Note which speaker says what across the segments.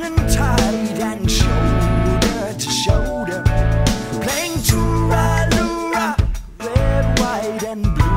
Speaker 1: And tied and shoulder to shoulder, playing to ra red, white, and.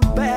Speaker 1: Don't look